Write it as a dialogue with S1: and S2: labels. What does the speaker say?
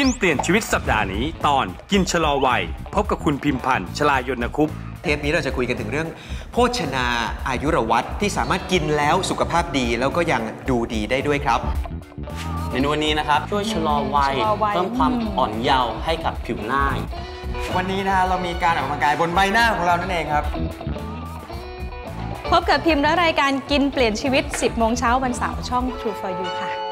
S1: กินเปลี่ยนชีวิตสัปดาห์นี้ ตอนกินชะลอวัย พบกับคุณพิมพันธ์ชลายนคุป
S2: เทปนี้เราจะคุยกันถึงเรื่อง โภชนาอายุรวัตรที่สามารถกินแล้วสุขภาพดีแล้วก็ยังดูดีได้ด้วยครับ
S3: เมนูวันนี้นะครับช่วยชะลอวัย
S4: ชะลอวัย
S3: เพิ่มความอ่อนเยาว์ให้กับผิวหน้า
S2: วันนี้นะฮะเรามีการออกกำลังกายบนใบหน้าของเรานั่นเองครับ
S4: พบกับพิมพ์และรายการกินเปลี่ยนชีวิต 10 โมงเช้าวันเสาร์ช่อง True for You ค่ะ